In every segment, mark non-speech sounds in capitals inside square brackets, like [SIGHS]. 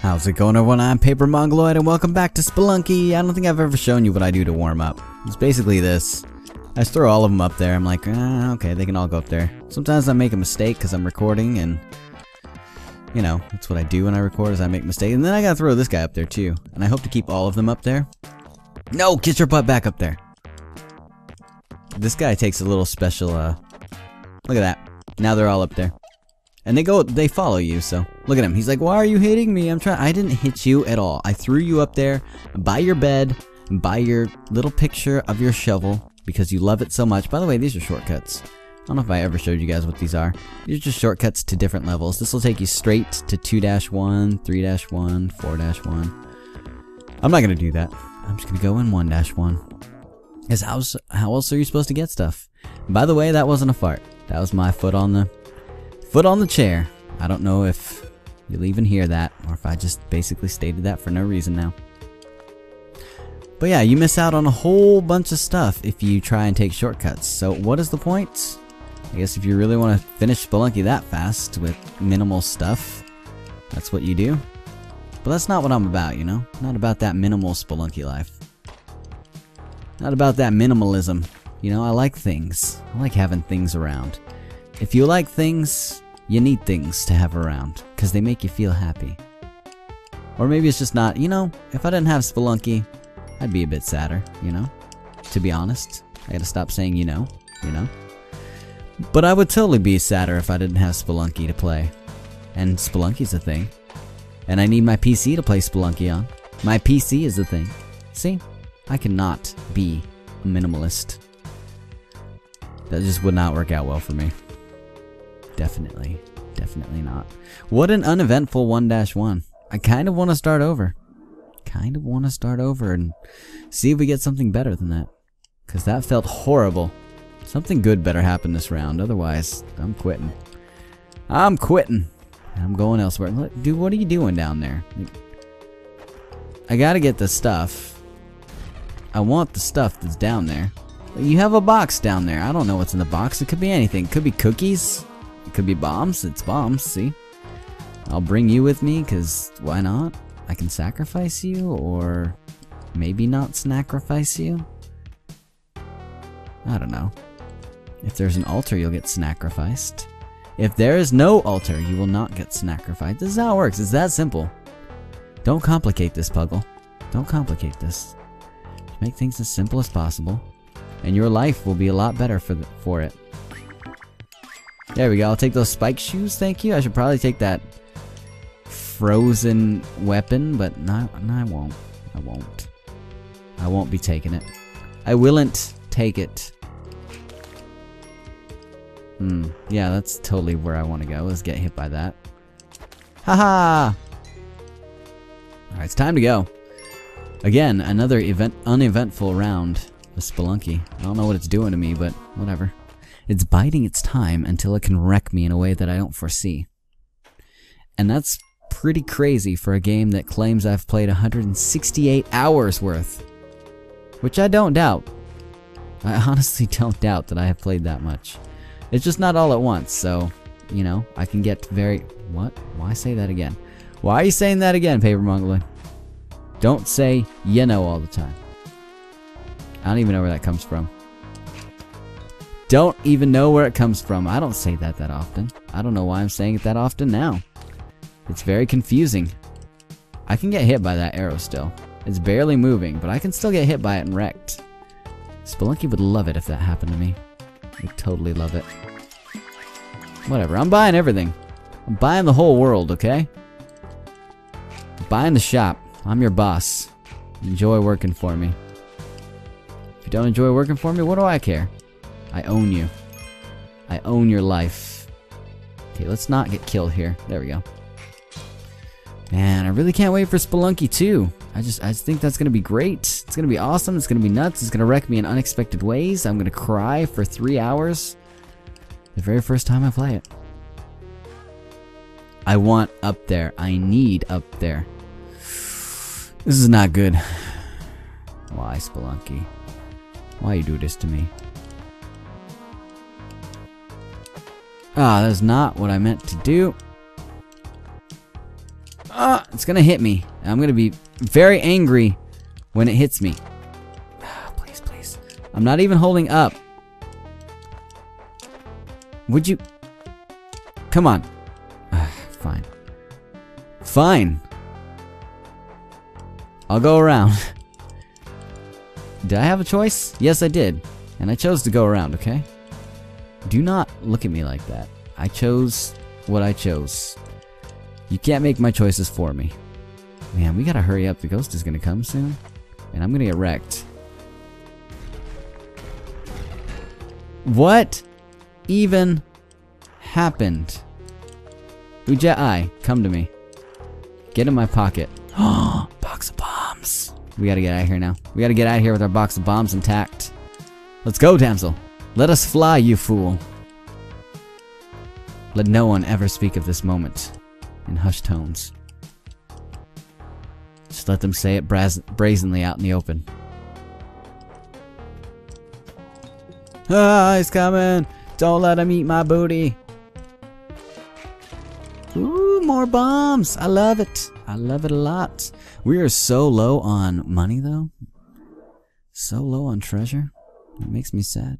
How's it going everyone? I'm Paper Mongoloid and welcome back to Spelunky. I don't think I've ever shown you what I do to warm up. It's basically this. I just throw all of them up there. I'm like, ah, okay, they can all go up there. Sometimes I make a mistake because I'm recording and, you know, that's what I do when I record is I make mistakes. And then I gotta throw this guy up there too. And I hope to keep all of them up there. No, get your butt back up there. This guy takes a little special, uh, look at that. Now they're all up there. And they go, they follow you, so look at him. He's like, why are you hitting me? I'm trying, I didn't hit you at all. I threw you up there by your bed, by your little picture of your shovel, because you love it so much. By the way, these are shortcuts. I don't know if I ever showed you guys what these are. These are just shortcuts to different levels. This will take you straight to 2-1, 3-1, 4-1. I'm not gonna do that. I'm just gonna go in 1-1. Because how, how else are you supposed to get stuff? by the way, that wasn't a fart. That was my foot on the foot on the chair. I don't know if you'll even hear that, or if I just basically stated that for no reason now. But yeah, you miss out on a whole bunch of stuff if you try and take shortcuts. So what is the point? I guess if you really want to finish Spelunky that fast with minimal stuff, that's what you do. But that's not what I'm about, you know? Not about that minimal Spelunky life. Not about that minimalism. You know, I like things. I like having things around. If you like things, you need things to have around, because they make you feel happy. Or maybe it's just not, you know, if I didn't have Spelunky, I'd be a bit sadder, you know? To be honest. I gotta stop saying you know, you know? But I would totally be sadder if I didn't have Spelunky to play. And Spelunky's a thing. And I need my PC to play Spelunky on. My PC is a thing. See? I cannot be a minimalist. That just would not work out well for me. Definitely. Definitely not. What an uneventful 1-1. I kind of want to start over. Kind of want to start over and see if we get something better than that. Because that felt horrible. Something good better happen this round. Otherwise, I'm quitting. I'm quitting. I'm going elsewhere. Dude, what are you doing down there? I gotta get the stuff. I want the stuff that's down there. You have a box down there. I don't know what's in the box. It could be anything. It could be cookies. It could be bombs. It's bombs, see? I'll bring you with me, because why not? I can sacrifice you, or maybe not sacrifice you? I don't know. If there's an altar, you'll get sacrificed. If there is no altar, you will not get sacrificed. This is how it works. It's that simple. Don't complicate this, Puggle. Don't complicate this. make things as simple as possible, and your life will be a lot better for the, for it. There we go. I'll take those spike shoes, thank you. I should probably take that frozen weapon, but no, no, I won't. I won't. I won't be taking it. I willn't take it. Hmm. Yeah, that's totally where I want to go. Let's get hit by that. Haha! Alright, it's time to go. Again, another event uneventful round of Spelunky. I don't know what it's doing to me, but whatever. It's biding its time until it can wreck me in a way that I don't foresee. And that's pretty crazy for a game that claims I've played 168 hours worth. Which I don't doubt. I [LAUGHS] honestly don't doubt that I have played that much. It's just not all at once, so, you know, I can get very... What? Why say that again? Why are you saying that again, Paper Mongoloid? Don't say, you know, all the time. I don't even know where that comes from don't even know where it comes from. I don't say that that often. I don't know why I'm saying it that often now. It's very confusing. I can get hit by that arrow still. It's barely moving, but I can still get hit by it and wrecked. Spelunky would love it if that happened to me. Would totally love it. Whatever, I'm buying everything. I'm buying the whole world, okay? I'm buying the shop. I'm your boss. Enjoy working for me. If you don't enjoy working for me, what do I care? I own you. I own your life. Okay, let's not get killed here. There we go. Man, I really can't wait for Spelunky 2. I just I just think that's gonna be great. It's gonna be awesome. It's gonna be nuts. It's gonna wreck me in unexpected ways. I'm gonna cry for three hours. The very first time I play it. I want up there. I need up there. This is not good. Why, Spelunky? Why you do this to me? Ah, that's not what I meant to do. Uh, it's gonna hit me. I'm gonna be very angry when it hits me. please, please. I'm not even holding up. Would you... Come on. Fine. Fine. I'll go around. [LAUGHS] did I have a choice? Yes, I did. And I chose to go around, okay? Do not look at me like that. I chose what I chose. You can't make my choices for me. Man, we gotta hurry up. The ghost is gonna come soon. And I'm gonna get wrecked. What even happened? Udjat, come to me. Get in my pocket. [GASPS] Box of bombs. We gotta get out of here now. We gotta get out of here with our box of bombs intact. Let's go, damsel. Let us fly, you fool. Let no one ever speak of this moment in hushed tones. Just let them say it bra brazenly out in the open. Ah, he's coming! Don't let him eat my booty! Ooh, more bombs! I love it! I love it a lot. We are so low on money, though. So low on treasure. It makes me sad.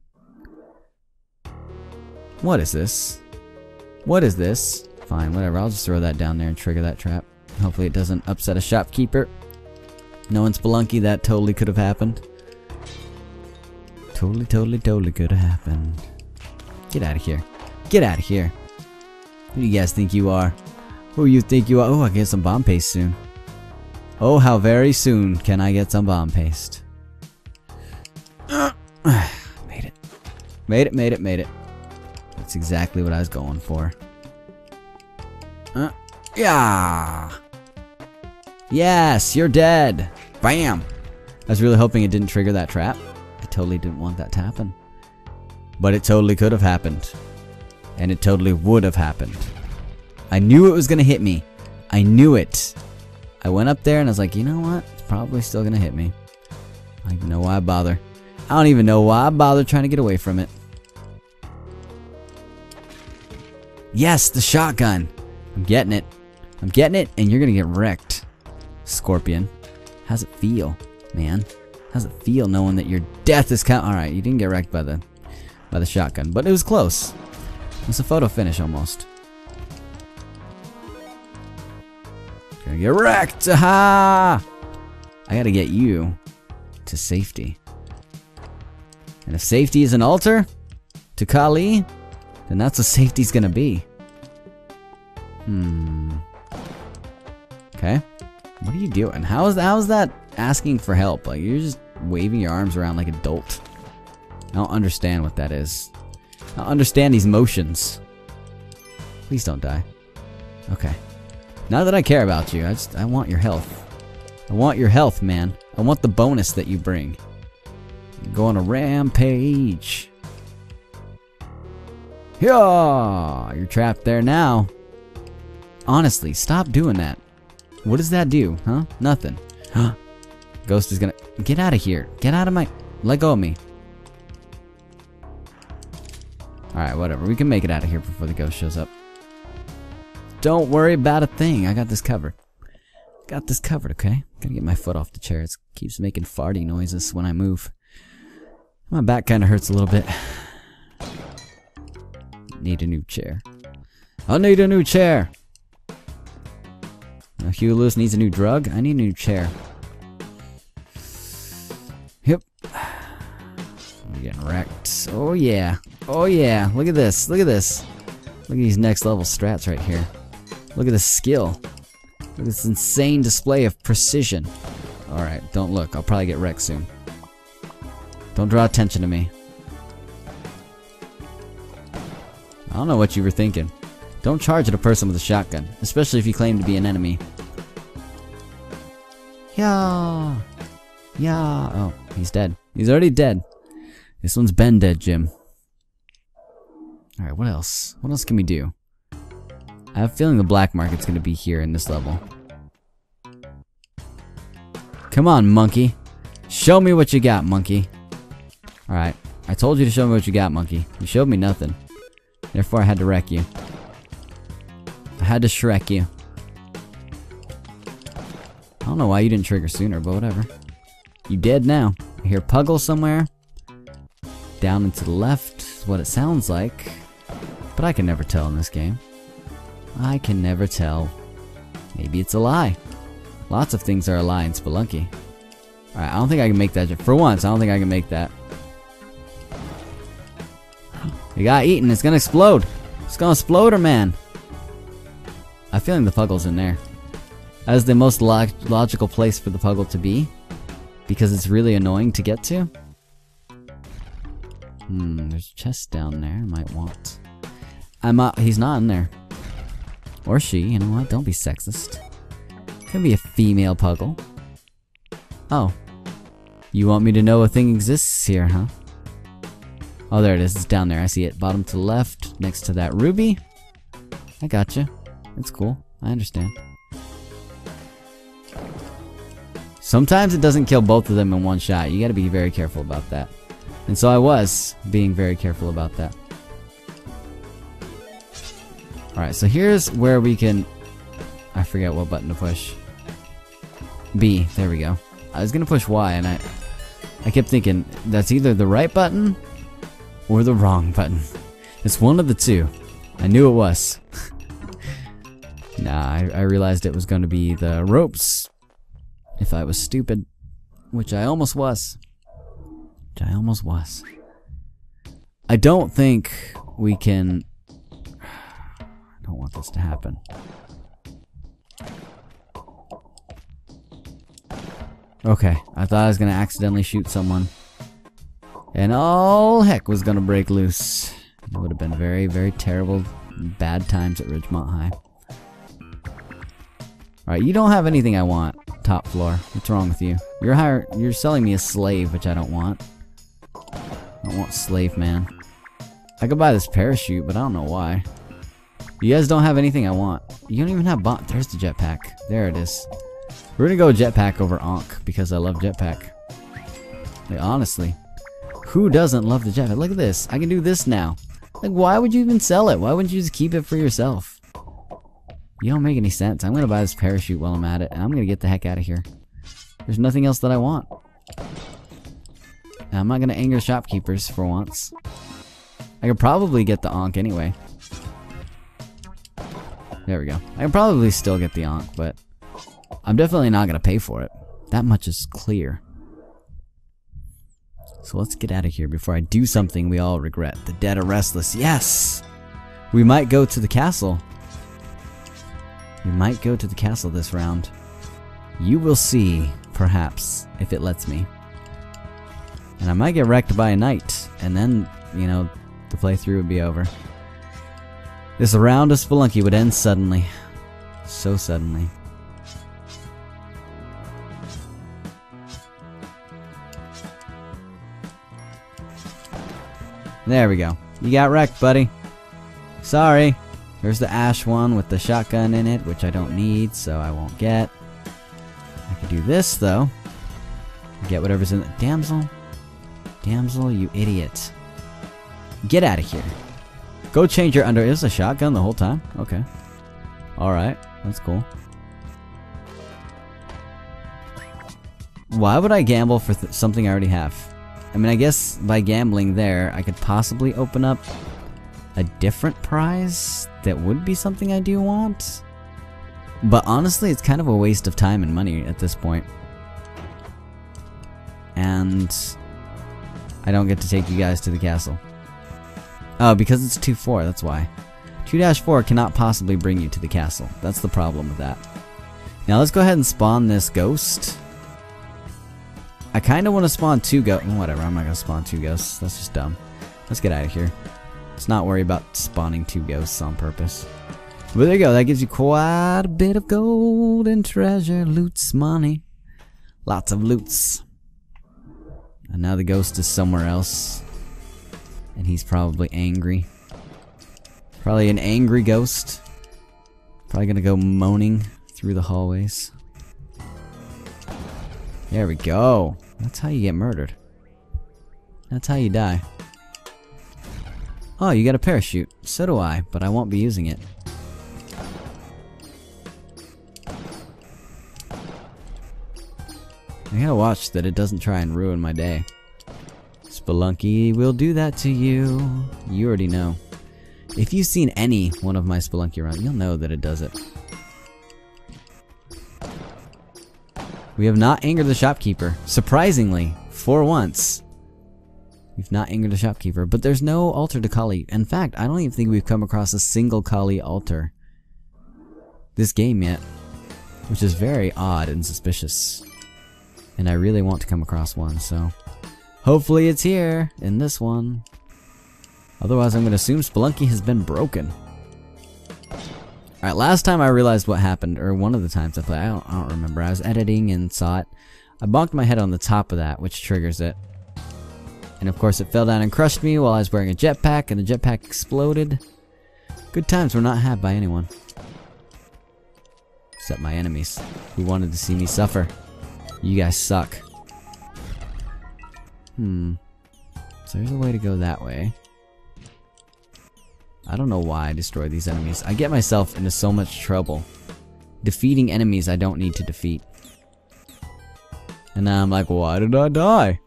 What is this? What is this? Fine, whatever. I'll just throw that down there and trigger that trap. Hopefully it doesn't upset a shopkeeper. No one's Spelunky, that totally could have happened. Totally, totally, totally could have happened. Get out of here. Get out of here. Who do you guys think you are? Who you think you are? Oh, I get some bomb paste soon. Oh, how very soon can I get some bomb paste. [SIGHS] made it. Made it, made it, made it. That's exactly what I was going for. Uh, yeah. Yes, you're dead. Bam. I was really hoping it didn't trigger that trap. I totally didn't want that to happen. But it totally could have happened. And it totally would have happened. I knew it was going to hit me. I knew it. I went up there and I was like, you know what? It's probably still going to hit me. I don't know why I bother. I don't even know why I bother trying to get away from it. Yes, the shotgun. I'm getting it. I'm getting it, and you're to get wrecked. Scorpion. How's it feel, man? How's it feel knowing that your death is count? All right, you didn't get wrecked by the by the shotgun, but it was close. It's a photo finish almost. Gonna get wrecked! Aha! I gotta get you to safety. And if safety is an altar to Kali, then that's what safety's gonna be. Hmm. Okay. What are you doing? How is how is that asking for help? Like you're just waving your arms around like a dolt. I don't understand what that is. I don't understand these motions. Please don't die. Okay. Now that I care about you, I just I want your health. I want your health, man. I want the bonus that you bring. Go on a rampage. Yeah, you're trapped there now. Honestly, stop doing that. What does that do, huh? Nothing. Huh? Ghost is gonna... Get out of here. Get out of my... Let go of me. Alright, whatever. We can make it out of here before the ghost shows up. Don't worry about a thing. I got this covered. Got this covered, okay? Gotta get my foot off the chair. It keeps making farty noises when I move. My back kind of hurts a little bit. Need a new chair. I need a new chair! Uh, now, Huey Lewis needs a new drug. I need a new chair. Yep. [SIGHS] I'm getting wrecked. Oh yeah. Oh yeah. Look at this. Look at this. Look at these next level strats right here. Look at the skill. Look at this insane display of precision. Alright, don't look. I'll probably get wrecked soon. Don't draw attention to me. Don't know what you were thinking. Don't charge at a person with a shotgun, especially if you claim to be an enemy. Yeah. Yeah. Oh, he's dead. He's already dead. This one's been dead, Jim. Alright, what else? What else can we do? I have a feeling the black market's gonna be here in this level. Come on, monkey. Show me what you got, monkey. Alright. I told you to show me what you got, monkey. You showed me nothing. Therefore, I had to wreck you. I had to Shrek you. I don't know why you didn't trigger sooner, but whatever. You dead now. I hear Puggle somewhere. Down and to the left is what it sounds like. But I can never tell in this game. I can never tell. Maybe it's a lie. Lots of things are a lie in Spelunky. Alright, I don't think I can make that. For once, I don't think I can make that. You got eaten. It's gonna explode. It's gonna explode, man. I'm feeling the Puggle's in there. That is the most log logical place for the Puggle to be. Because it's really annoying to get to. Hmm, there's a chest down there I might want. I'm not, he's not in there. Or she, you know what? Don't be sexist. Could be a female Puggle. Oh. You want me to know a thing exists here, huh? Oh, there it is. It's down there. I see it. Bottom to left, next to that ruby. I gotcha. It's cool. I understand. Sometimes it doesn't kill both of them in one shot. You gotta be very careful about that. And so I was being very careful about that. Alright, so here's where we can... I forget what button to push. B. There we go. I was gonna push Y and I... I kept thinking, that's either the right button or the wrong button. It's one of the two. I knew it was. [LAUGHS] nah, I, I realized it was going to be the ropes if I was stupid, which I almost was. Which I almost was. I don't think we can... [SIGHS] I don't want this to happen. Okay, I thought I was going to accidentally shoot someone. And all heck was to break loose. It would have been very, very terrible, bad times at Ridgemont High. Alright, you don't have anything I want, top floor. What's wrong with you? You're hire you're selling me a slave, which I don't want. I don't want slave man. I could buy this parachute, but I don't know why. You guys don't have anything I want. You don't even have bot. There's the jetpack. There it is. We're gonna go jetpack over Ankh because I love jetpack. Like, honestly. Who doesn't love the jetpack? Look at this. I can do this now. Like, why would you even sell it? Why wouldn't you just keep it for yourself? You don't make any sense. I'm gonna buy this parachute while I'm at it, and I'm gonna get the heck out of here. There's nothing else that I want. Now, I'm not gonna anger shopkeepers for once. I could probably get the Ankh anyway. There we go. I can probably still get the Ankh, but I'm definitely not gonna pay for it. That much is clear. So let's get out of here before I do something we all regret. The dead are restless. Yes! We might go to the castle. We might go to the castle this round. You will see, perhaps, if it lets me. And I might get wrecked by a knight, and then, you know, the playthrough would be over. This round of Spelunky would end suddenly. So suddenly. There we go. You got wrecked, buddy. Sorry. There's the ash one with the shotgun in it, which I don't need, so I won't get. I can do this, though. Get whatever's in the- Damsel? Damsel, you idiot. Get out of here. Go change your under- Is a shotgun the whole time? Okay. Alright, that's cool. Why would I gamble for something I already have? I mean, I guess by gambling there, I could possibly open up a different prize that would be something I do want. But honestly, it's kind of a waste of time and money at this point. And I don't get to take you guys to the castle. Oh, because it's 2-4, that's why. 2-4 cannot possibly bring you to the castle. That's the problem with that. Now let's go ahead and spawn this ghost. I kind of want to spawn two ghosts. Whatever, I'm not going to spawn two ghosts. That's just dumb. Let's get out of here. Let's not worry about spawning two ghosts on purpose. But there you go. That gives you quite a bit of gold and treasure, loots, money. Lots of loots. And now the ghost is somewhere else. And he's probably angry. Probably an angry ghost. Probably gonna go moaning through the hallways. There we go. That's how you get murdered. That's how you die. Oh, you got a parachute. So do I, but I won't be using it. I gotta watch that it doesn't try and ruin my day. Spelunky will do that to you. You already know. If you've seen any one of my Spelunky runs, you'll know that it does it. We have not angered the shopkeeper. Surprisingly, for once. We've not angered the shopkeeper, but there's no altar to Kali. In fact, I don't even think we've come across a single Kali altar this game yet, which is very odd and suspicious. And I really want to come across one, so hopefully it's here in this one. Otherwise, I'm going to assume Spelunky has been broken. Alright, last time I realized what happened, or one of the times I played, I don't, I don't remember. I was editing and saw it. I bonked my head on the top of that, which triggers it. And of course it fell down and crushed me while I was wearing a jetpack, and the jetpack exploded. Good times were not had by anyone. Except my enemies, who wanted to see me suffer. You guys suck. Hmm. So there's a way to go that way. I don't know why I destroy these enemies. I get myself into so much trouble. Defeating enemies I don't need to defeat. And now I'm like, why did I die?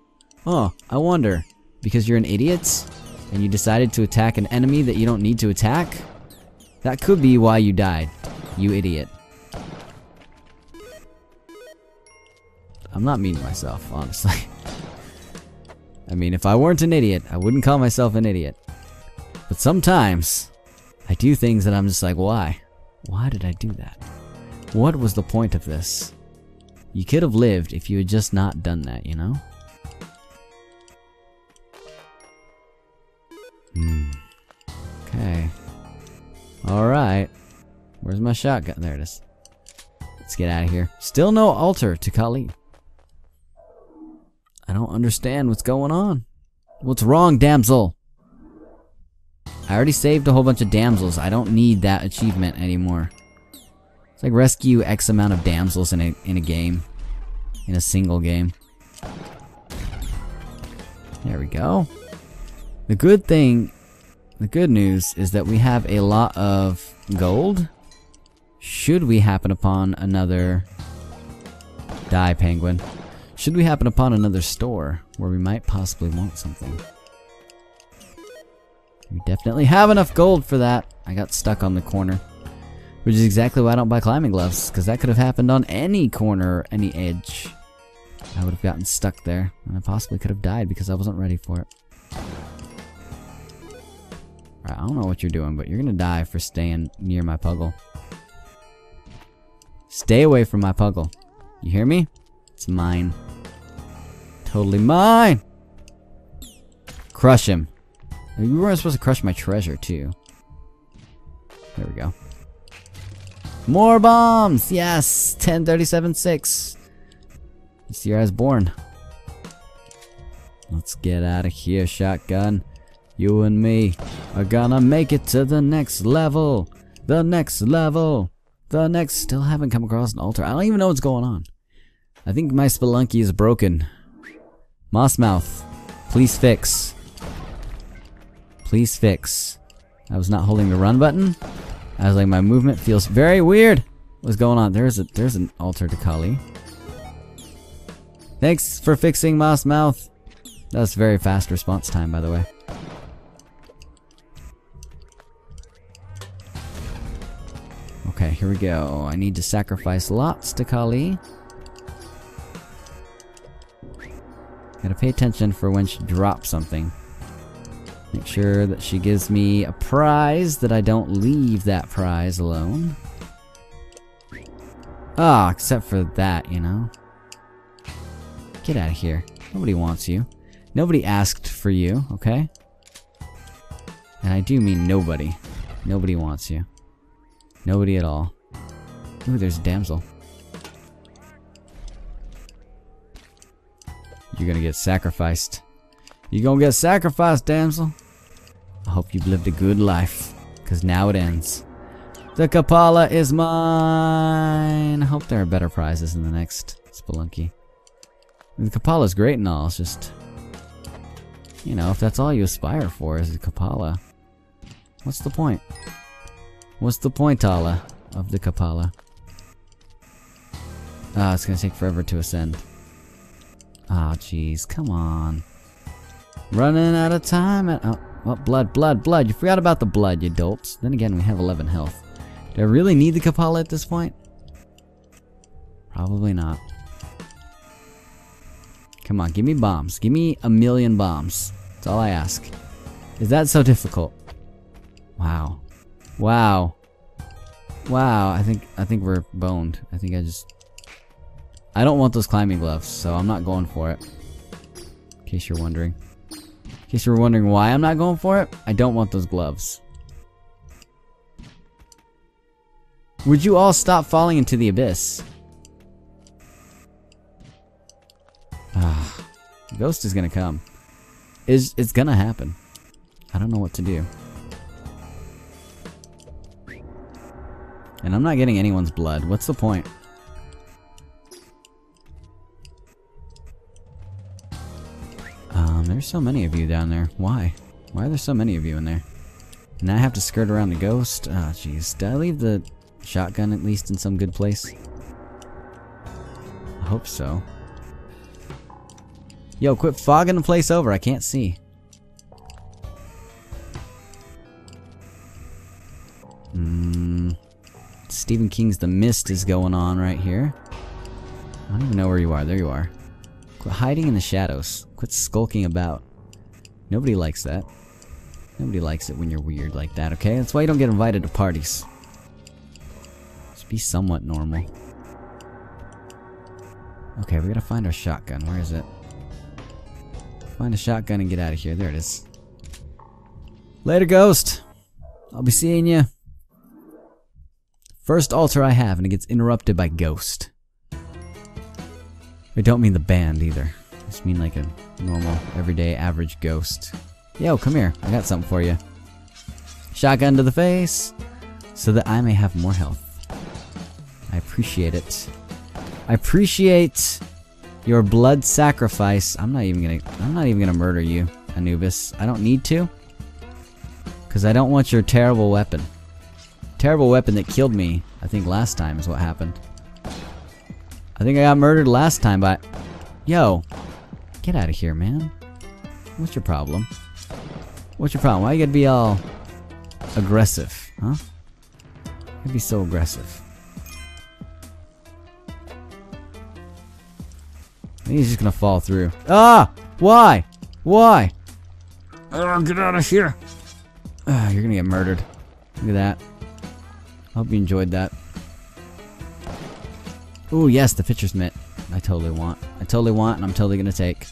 Oh, I wonder. Because you're an idiot? And you decided to attack an enemy that you don't need to attack? That could be why you died. You idiot. I'm not mean to myself, honestly. [LAUGHS] I mean, if I weren't an idiot, I wouldn't call myself an idiot. But sometimes, I do things that I'm just like, why? Why did I do that? What was the point of this? You could have lived if you had just not done that, you know? Hmm. Okay. Alright. Where's my shotgun? There it is. Let's get out of here. Still no altar to Kali. I don't understand what's going on. What's wrong, damsel? I already saved a whole bunch of damsels. I don't need that achievement anymore. It's like rescue X amount of damsels in a in a game. In a single game. There we go. The good thing, the good news is that we have a lot of gold. Should we happen upon another die penguin. Should we happen upon another store where we might possibly want something. We definitely have enough gold for that. I got stuck on the corner. Which is exactly why I don't buy climbing gloves, because that could have happened on any corner or any edge. I would have gotten stuck there, and I possibly could have died because I wasn't ready for it. Right, I don't know what you're doing, but you're gonna die for staying near my puggle. Stay away from my puggle. You hear me? It's mine. Totally mine! Crush him. You weren't supposed to crush my treasure, too. There we go. More bombs! Yes! 1037-6. It's the year born. Let's get out of here, shotgun. You and me are gonna make it to the next level. The next level. The next... Still haven't come across an altar. I don't even know what's going on. I think my spelunky is broken. Mossmouth, please fix. Please fix. I was not holding the run button. I was like, my movement feels very weird. What's going on? There's a there's an altar to Kali. Thanks for fixing Mossmouth. That's very fast response time, by the way. Okay, here we go. I need to sacrifice lots to Kali. Gotta pay attention for when she drops something. Make sure that she gives me a prize, that I don't leave that prize alone. Ah, oh, except for that, you know. Get out of here. Nobody wants you. Nobody asked for you, okay? And I do mean nobody. Nobody wants you. Nobody at all. Ooh, there's a damsel. You're gonna get sacrificed. You're gonna get sacrificed, damsel. I hope you've lived a good life, because now it ends. The Kapala is mine! I hope there are better prizes in the next Spelunky. The Kapala's great and all, it's just... You know, if that's all you aspire for is the Kapala, what's the point? What's the point, Ala, of the Kapala? Ah, it's gonna take forever to ascend. Aw, jeez, come on. Running out of time. And, oh, well, blood, blood, blood. You forgot about the blood, you dolts. Then again, we have 11 health. Do I really need the Kapala at this point? Probably not. Come on, give me bombs. Give me a million bombs. That's all I ask. Is that so difficult? Wow. Wow. Wow, I think I think we're boned. I think I just I don't want those climbing gloves, so I'm not going for it. In case you're wondering. Case you're wondering why I'm not going for it, I don't want those gloves. Would you all stop falling into the abyss? Ah, Ghost is gonna come. Is it's gonna happen. I don't know what to do. And I'm not getting anyone's blood. What's the point? There's so many of you down there. Why? Why are there so many of you in there? And now I have to skirt around the ghost? Ah, oh, jeez. Did I leave the shotgun at least in some good place? I hope so. Yo, quit fogging the place over. I can't see. Hmm. Stephen King's The Mist is going on right here. I don't even know where you are. There you are. Quit hiding in the shadows. Quit skulking about. Nobody likes that. Nobody likes it when you're weird like that, okay? That's why you don't get invited to parties. Just be somewhat normal. Okay, we gotta find our shotgun. Where is it? Find a shotgun and get out of here. There it is. Later, Ghost. I'll be seeing you. First altar I have, and it gets interrupted by Ghost. I don't mean the band either. I just mean like a normal, everyday, average ghost. Yo, come here. I got something for you. Shotgun to the face, so that I may have more health. I appreciate it. I appreciate your blood sacrifice. I'm not even gonna. I'm not even gonna murder you, Anubis. I don't need to, because I don't want your terrible weapon terrible weapon that killed me, I think last time is what happened. I think I got murdered last time by... Yo, get out of here, man. What's your problem? What's your problem? Why you gotta be all aggressive, huh? You be so aggressive. he's just gonna fall through. Ah! Why? Why? Oh, get out of here! Ah, you're gonna get murdered. Look at that. I Hope you enjoyed that. Ooh, yes, the Pitcher's Mitt. I totally want. I totally want, and I'm totally gonna take.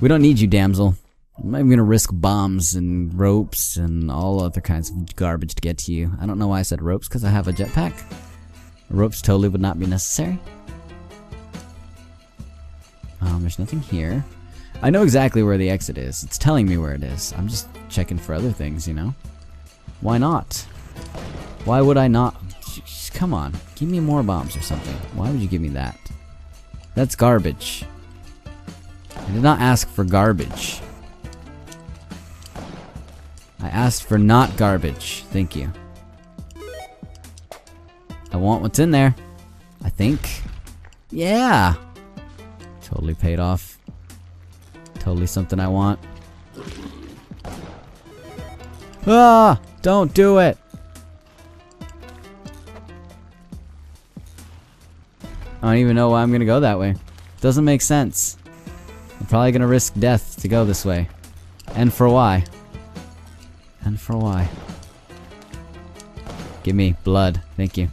We don't need you, damsel. I'm not even gonna risk bombs and ropes and all other kinds of garbage to get to you. I don't know why I said ropes, because I have a jetpack. Ropes totally would not be necessary. Um, there's nothing here. I know exactly where the exit is. It's telling me where it is. I'm just checking for other things, you know? Why not? Why would I not? Come on, give me more bombs or something. Why would you give me that? That's garbage. I did not ask for garbage. I asked for not garbage. Thank you. I want what's in there. I think. Yeah! Totally paid off. Totally something I want. Ah! Don't do it! I don't even know why I'm gonna go that way. Doesn't make sense. I'm probably gonna risk death to go this way. And for why? And for why? Give me blood. Thank you.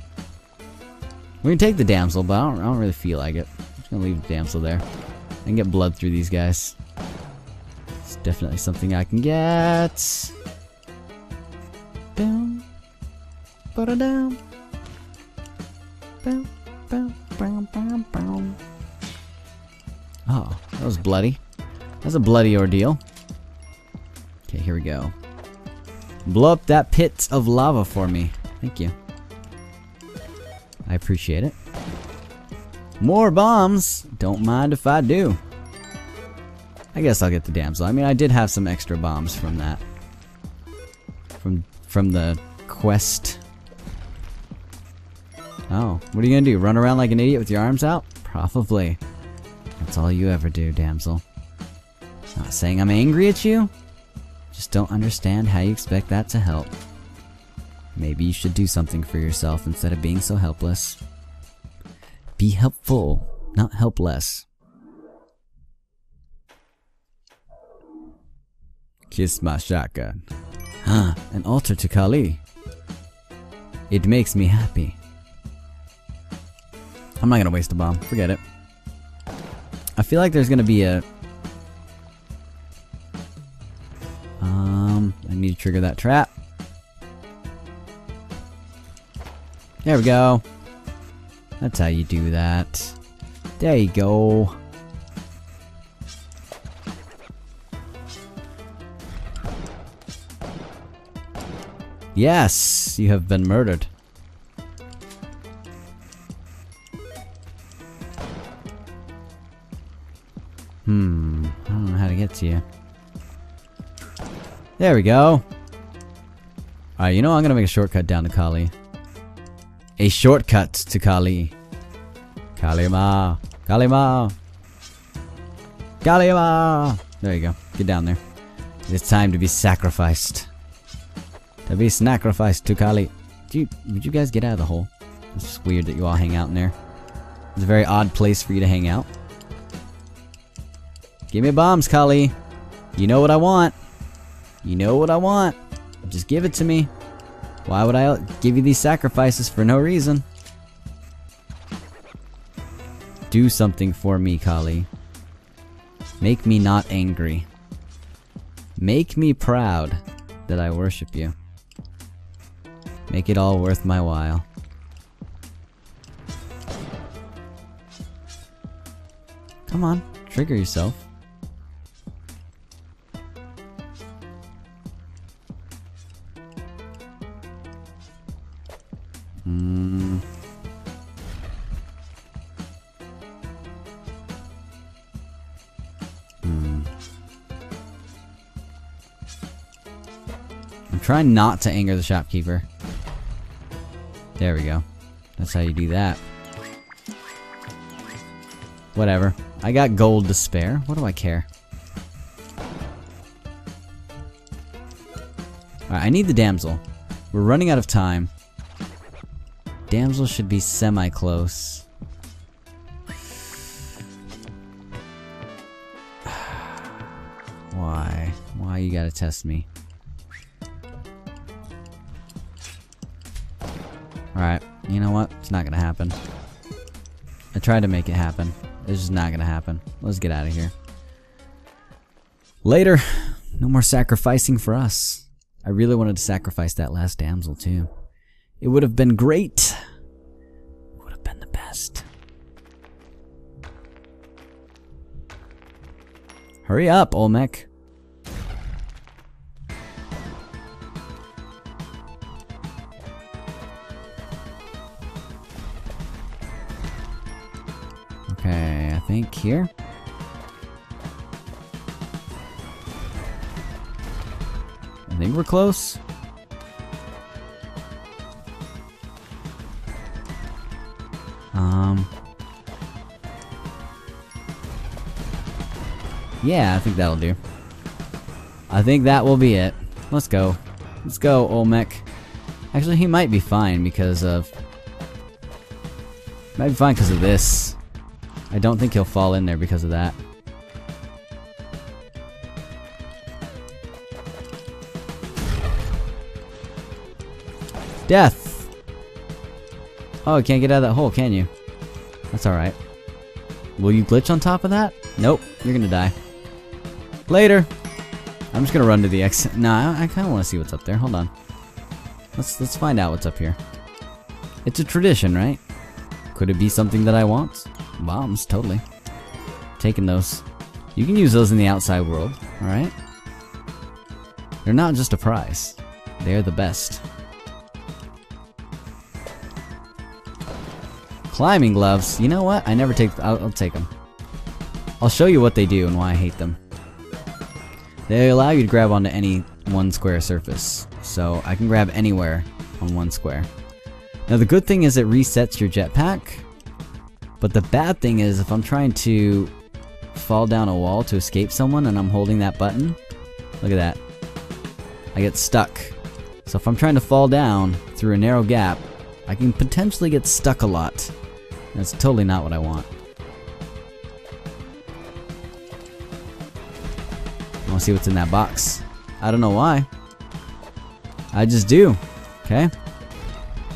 We can take the damsel, but I don't, I don't really feel like it. I'm just gonna leave the damsel there. And get blood through these guys. It's definitely something I can get. Boom. Ba-da-down. Boom. Boom. Oh, that was bloody. That's a bloody ordeal. Okay, here we go. Blow up that pit of lava for me. Thank you. I appreciate it. More bombs! Don't mind if I do. I guess I'll get the damsel. I mean, I did have some extra bombs from that. From from the quest Oh, what are you gonna do? Run around like an idiot with your arms out? Probably. That's all you ever do, damsel. It's not saying I'm angry at you, just don't understand how you expect that to help. Maybe you should do something for yourself instead of being so helpless. Be helpful, not helpless. Kiss my shotgun. Huh, [GASPS] an altar to Kali. It makes me happy. I'm not gonna waste a bomb. Forget it. I feel like there's gonna be a... Um, I need to trigger that trap. There we go. That's how you do that. There you go. Yes, you have been murdered. Hmm, I don't know how to get to you. There we go. Alright, you know I'm gonna make a shortcut down to Kali. A shortcut to Kali. Kalima. Kalima. Kalima. There you go. Get down there. It's time to be sacrificed. To be sacrificed to Kali. Do you, would you guys get out of the hole? It's just weird that you all hang out in there. It's a very odd place for you to hang out. Give me bombs, Kali. You know what I want. You know what I want. Just give it to me. Why would I give you these sacrifices for no reason? Do something for me, Kali. Make me not angry. Make me proud that I worship you. Make it all worth my while. Come on, trigger yourself. Trying not to anger the shopkeeper. There we go. That's how you do that. Whatever. I got gold to spare. What do I care? I need the damsel. We're running out of time. Damsel should be semi-close. [SIGHS] Why? Why you gotta test me? You know what? It's not gonna happen. I tried to make it happen. It's just not gonna happen. Let's get out of here. Later. No more sacrificing for us. I really wanted to sacrifice that last damsel too. It would have been great. Would have been the best. Hurry up, Olmec. Think here. I think we're close. Um. Yeah, I think that'll do. I think that will be it. Let's go. Let's go, Olmec. Actually, he might be fine because of... Might be fine because of this. I don't think he'll fall in there because of that. Death! Oh, you can't get out of that hole, can you? That's alright. Will you glitch on top of that? Nope, you're gonna die. Later! I'm just gonna run to the exit. [LAUGHS] Nah, I, I kinda wanna see what's up there. Hold on. Let's, let's find out what's up here. It's a tradition, right? Could it be something that I want? Bombs, totally. Taking those. You can use those in the outside world, alright? They're not just a prize. They're the best. Climbing gloves. You know what? I never take... I'll, I'll take them. I'll show you what they do and why I hate them. They allow you to grab onto any one square surface. So I can grab anywhere on one square. Now the good thing is it resets your jetpack. But the bad thing is if I'm trying to fall down a wall to escape someone and I'm holding that button, look at that. I get stuck. So if I'm trying to fall down through a narrow gap, I can potentially get stuck a lot. That's totally not what I want. I want to see what's in that box. I don't know why. I just do. Okay?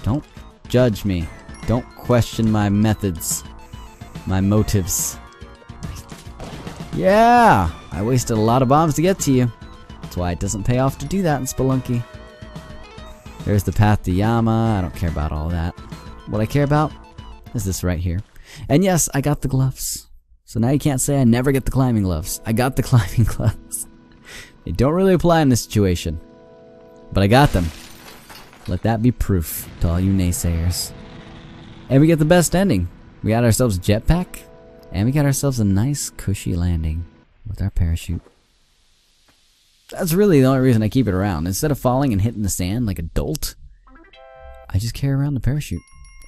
Don't judge me. Don't question my methods. My motives. Yeah! I wasted a lot of bombs to get to you. That's why it doesn't pay off to do that in Spelunky. There's the path to Yama. I don't care about all that. What I care about is this right here. And yes, I got the gloves. So now you can't say I never get the climbing gloves. I got the [LAUGHS] climbing gloves. they don't really apply in this situation. But I got them. Let that be proof to all you naysayers. And we get the best ending. We got ourselves a jetpack, and we got ourselves a nice cushy landing with our parachute. That's really the only reason I keep it around. Instead of falling and hitting the sand like a dolt, I just carry around the parachute.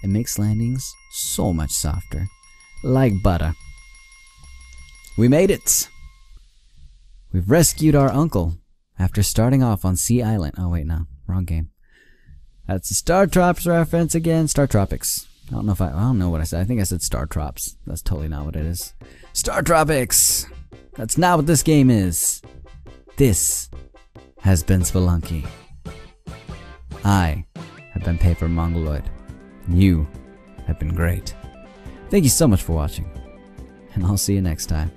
It makes landings so much softer. Like butter. We made it! We've rescued our uncle after starting off on C-Island. Oh wait, no. Wrong game. That's the Star Tropics reference again. Star Tropics. I don't know if I, I don't know what I said. I think I said Star Trops. That's totally not what it is. Star Tropics! That's not what this game is. This has been Spelunky. I have been Paper Mongoloid. and You have been great. Thank you so much for watching, and I'll see you next time.